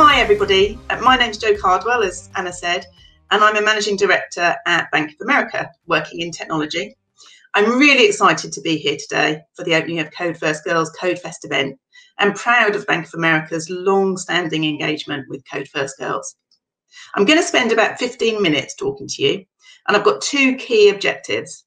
Hi, everybody. Uh, my name's Jo Cardwell, as Anna said, and I'm a managing director at Bank of America, working in technology. I'm really excited to be here today for the opening of Code First Girls Code Fest event and proud of Bank of America's long standing engagement with Code First Girls. I'm going to spend about 15 minutes talking to you, and I've got two key objectives.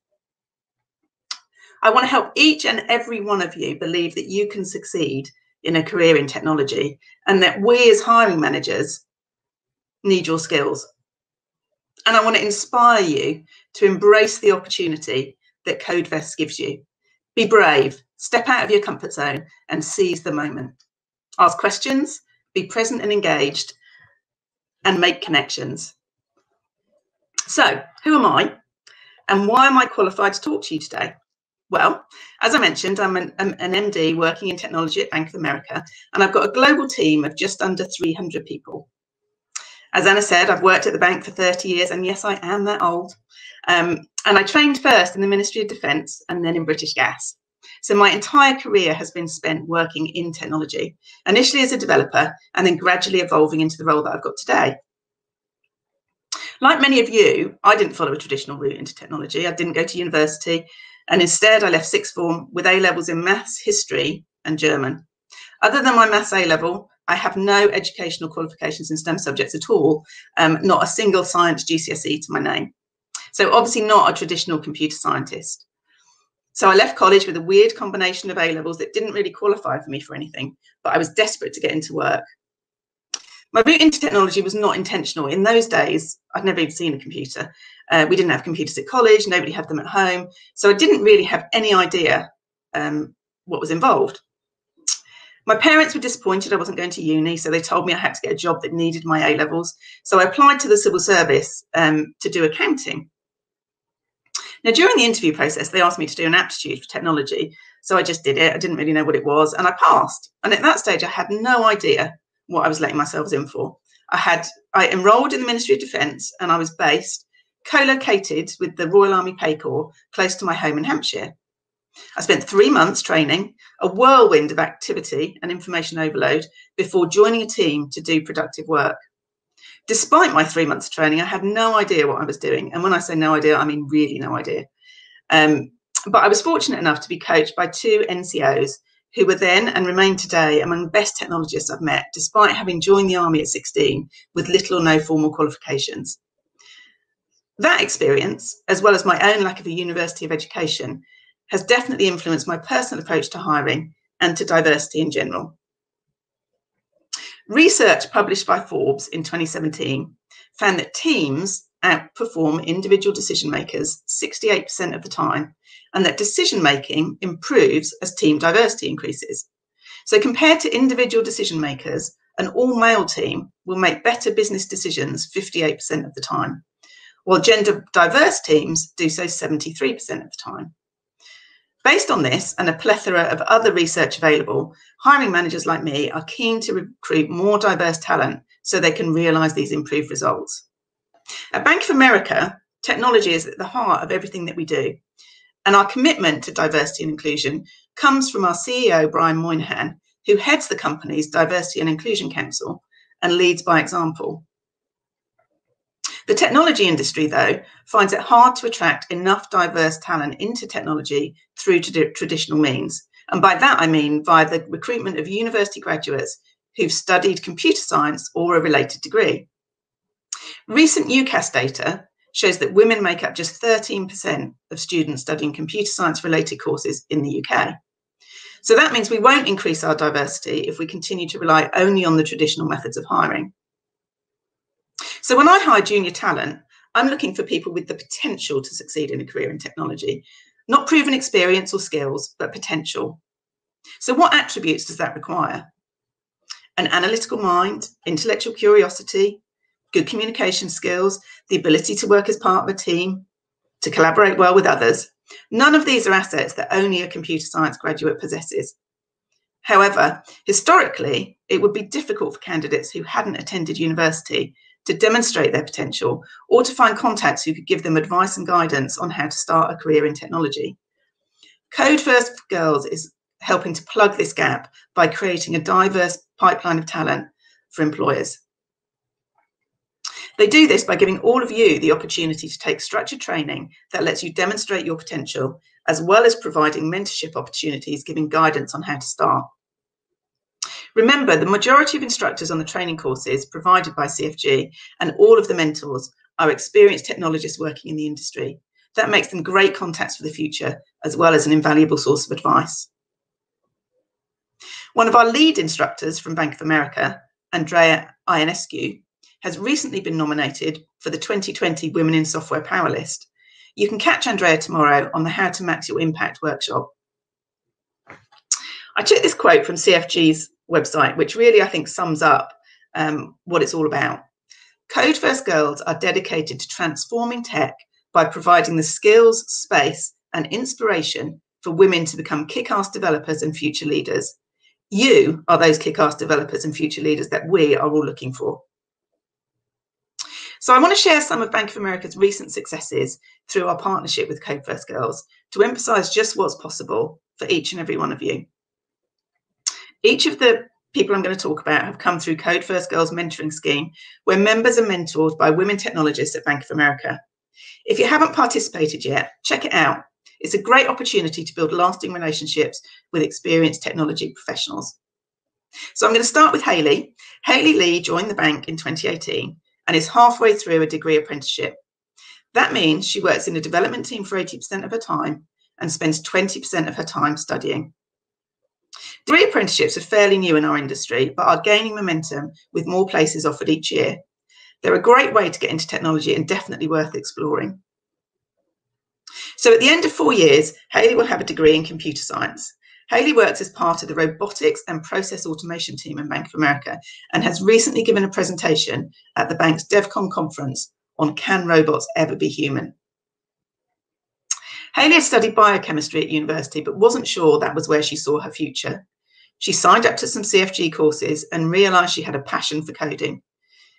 I want to help each and every one of you believe that you can succeed in a career in technology and that we as hiring managers need your skills. And I want to inspire you to embrace the opportunity that CodeFest gives you. Be brave, step out of your comfort zone and seize the moment. Ask questions, be present and engaged, and make connections. So, who am I? And why am I qualified to talk to you today? Well, as I mentioned, I'm an, an, MD working in technology at Bank of America, and I've got a global team of just under 300 people. As Anna said, I've worked at the bank for 30 years, and yes, I am that old. Um, and I trained first in the Ministry of Defence and then in British Gas. So my entire career has been spent working in technology, initially as a developer and then gradually evolving into the role that I've got today. Like many of you, I didn't follow a traditional route into technology. I didn't go to university, and instead I left sixth form with A levels in maths, history, and German. Other than my maths A level, I have no educational qualifications in STEM subjects at all, um, not a single science GCSE to my name. So obviously not a traditional computer scientist. So I left college with a weird combination of A levels that didn't really qualify for me for anything, but I was desperate to get into work. My route into technology was not intentional. In those days, I'd never even seen a computer. Uh, we didn't have computers at college, nobody had them at home. So I didn't really have any idea um, what was involved. My parents were disappointed I wasn't going to uni, so they told me I had to get a job that needed my A levels. So I applied to the civil service um, to do accounting. Now, during the interview process, they asked me to do an aptitude for technology. So I just did it. I didn't really know what it was, and I passed. And at that stage, I had no idea what I was letting myself in for. I had I enrolled in the Ministry of Defence, and I was based co-located with the Royal Army Pay Corps close to my home in Hampshire. I spent three months training, a whirlwind of activity and information overload before joining a team to do productive work. Despite my three months of training, I had no idea what I was doing. And when I say no idea, I mean really no idea. Um, but I was fortunate enough to be coached by two NCOs who were then and remain today among the best technologists I've met, despite having joined the army at 16 with little or no formal qualifications. That experience, as well as my own lack of a university of education, has definitely influenced my personal approach to hiring and to diversity in general. Research published by Forbes in 2017 found that teams outperform individual decision makers 68% of the time, and that decision making improves as team diversity increases. So, compared to individual decision makers, an all male team will make better business decisions 58% of the time, while gender diverse teams do so 73% of the time. Based on this and a plethora of other research available, hiring managers like me are keen to recruit more diverse talent so they can realise these improved results. At Bank of America, technology is at the heart of everything that we do. And our commitment to diversity and inclusion comes from our CEO, Brian Moynihan, who heads the company's Diversity and Inclusion Council and leads by example. The technology industry, though, finds it hard to attract enough diverse talent into technology through traditional means. And by that, I mean via the recruitment of university graduates who've studied computer science or a related degree. Recent UCAS data shows that women make up just 13% of students studying computer science related courses in the UK. So that means we won't increase our diversity if we continue to rely only on the traditional methods of hiring. So when I hire junior talent, I'm looking for people with the potential to succeed in a career in technology, not proven experience or skills, but potential. So what attributes does that require? An analytical mind, intellectual curiosity, good communication skills, the ability to work as part of a team, to collaborate well with others. None of these are assets that only a computer science graduate possesses. However, historically, it would be difficult for candidates who hadn't attended university to demonstrate their potential or to find contacts who could give them advice and guidance on how to start a career in technology. Code First for Girls is helping to plug this gap by creating a diverse pipeline of talent for employers. They do this by giving all of you the opportunity to take structured training that lets you demonstrate your potential, as well as providing mentorship opportunities, giving guidance on how to start. Remember, the majority of instructors on the training courses provided by CFG and all of the mentors are experienced technologists working in the industry. That makes them great contacts for the future, as well as an invaluable source of advice. One of our lead instructors from Bank of America, Andrea Ionescu, has recently been nominated for the 2020 Women in Software Power List. You can catch Andrea tomorrow on the How to Max Your Impact workshop. I took this quote from CFG's website, which really I think sums up um, what it's all about. Code First Girls are dedicated to transforming tech by providing the skills, space, and inspiration for women to become kick ass developers and future leaders. You are those kick ass developers and future leaders that we are all looking for. So I want to share some of Bank of America's recent successes through our partnership with Code First Girls to emphasize just what's possible for each and every one of you. Each of the people I'm going to talk about have come through Code First Girls mentoring scheme, where members are mentored by women technologists at Bank of America. If you haven't participated yet, check it out. It's a great opportunity to build lasting relationships with experienced technology professionals. So I'm going to start with Haley. Haley Lee joined the bank in 2018 and is halfway through a degree apprenticeship. That means she works in a development team for 80% of her time and spends 20% of her time studying. Degree apprenticeships are fairly new in our industry, but are gaining momentum with more places offered each year. They're a great way to get into technology and definitely worth exploring. So at the end of four years, Haley will have a degree in computer science. Haley works as part of the robotics and process automation team in Bank of America and has recently given a presentation at the bank's DevCon conference on Can Robots Ever Be Human? Haley studied biochemistry at university, but wasn't sure that was where she saw her future. She signed up to some CFG courses and realised she had a passion for coding.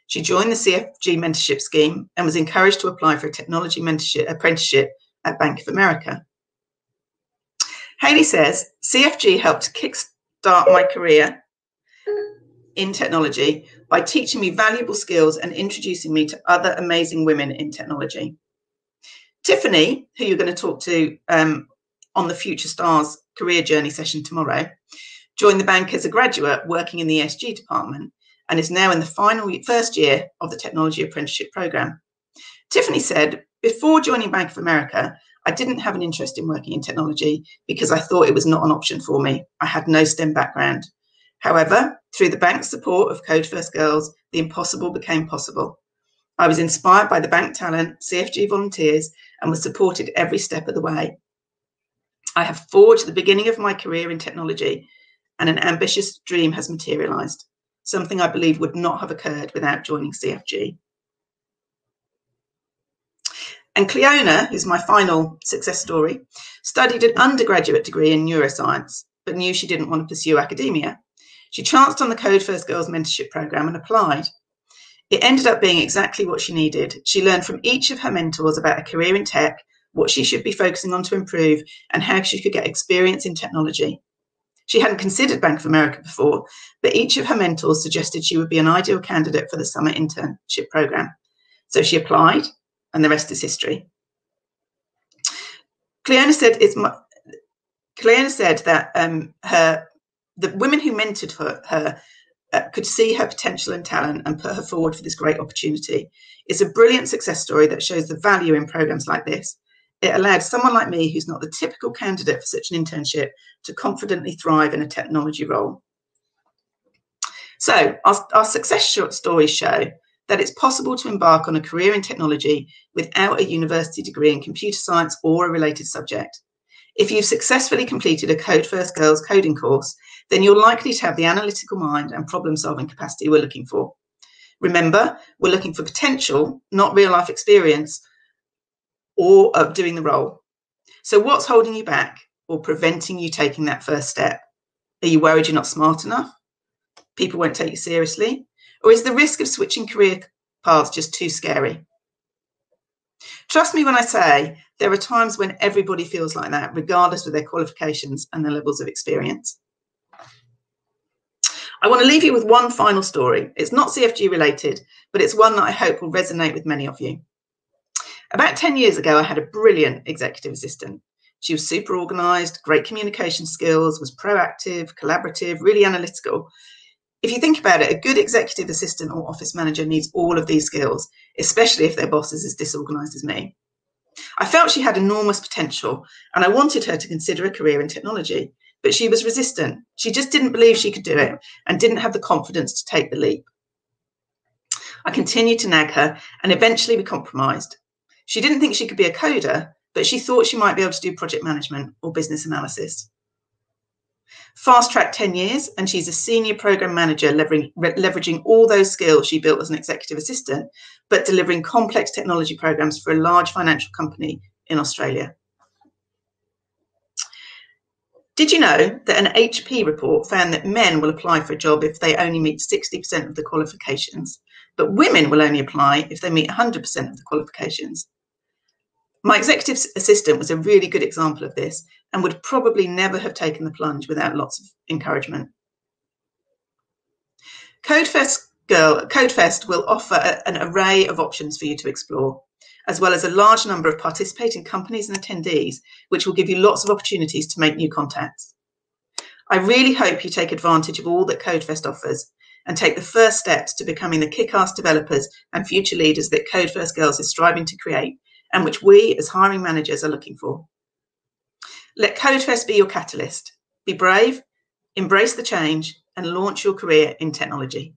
She joined the CFG mentorship scheme and was encouraged to apply for a technology mentorship apprenticeship at Bank of America. Haley says CFG helped kickstart my career in technology by teaching me valuable skills and introducing me to other amazing women in technology. Tiffany, who you're going to talk to um, on the Future Stars career journey session tomorrow, joined the bank as a graduate working in the ESG department and is now in the final first year of the technology apprenticeship program. Tiffany said, before joining Bank of America, I didn't have an interest in working in technology because I thought it was not an option for me. I had no STEM background. However, through the bank's support of Code First Girls, the impossible became possible. I was inspired by the bank talent, CFG volunteers, and was supported every step of the way. I have forged the beginning of my career in technology, and an ambitious dream has materialized, something I believe would not have occurred without joining CFG. And Cleona, who's my final success story, studied an undergraduate degree in neuroscience, but knew she didn't want to pursue academia. She chanced on the Code First Girls mentorship program and applied. It ended up being exactly what she needed. She learned from each of her mentors about a career in tech, what she should be focusing on to improve, and how she could get experience in technology. She hadn't considered Bank of America before, but each of her mentors suggested she would be an ideal candidate for the summer internship program. So she applied and the rest is history. Cleona said it's my, Cleona said that um, her the women who mentored her, her uh, could see her potential and talent and put her forward for this great opportunity. It's a brilliant success story that shows the value in programs like this. It allowed someone like me, who's not the typical candidate for such an internship, to confidently thrive in a technology role. So, our, our success stories show that it's possible to embark on a career in technology without a university degree in computer science or a related subject. If you've successfully completed a Code First Girls coding course, then you're likely to have the analytical mind and problem solving capacity we're looking for. Remember, we're looking for potential, not real life experience or of doing the role. So, what's holding you back or preventing you taking that first step? Are you worried you're not smart enough? People won't take you seriously? Or is the risk of switching career paths just too scary? Trust me when I say there are times when everybody feels like that, regardless of their qualifications and their levels of experience. I want to leave you with one final story. It's not CFG related, but it's one that I hope will resonate with many of you. About 10 years ago, I had a brilliant executive assistant. She was super organized, great communication skills, was proactive, collaborative, really analytical. If you think about it, a good executive assistant or office manager needs all of these skills, especially if their boss is as disorganized as me. I felt she had enormous potential and I wanted her to consider a career in technology, but she was resistant. She just didn't believe she could do it and didn't have the confidence to take the leap. I continued to nag her and eventually we compromised. She didn't think she could be a coder, but she thought she might be able to do project management or business analysis. Fast track 10 years, and she's a senior program manager, leveraging, leveraging all those skills she built as an executive assistant, but delivering complex technology programs for a large financial company in Australia. Did you know that an HP report found that men will apply for a job if they only meet 60% of the qualifications, but women will only apply if they meet 100% of the qualifications? My executive assistant was a really good example of this and would probably never have taken the plunge without lots of encouragement. CodeFest, Girl, CodeFest will offer a, an array of options for you to explore, as well as a large number of participating companies and attendees, which will give you lots of opportunities to make new contacts. I really hope you take advantage of all that CodeFest offers and take the first steps to becoming the kick-ass developers and future leaders that CodeFirst Girls is striving to create and which we as hiring managers are looking for. Let CodeFest be your catalyst. Be brave, embrace the change, and launch your career in technology.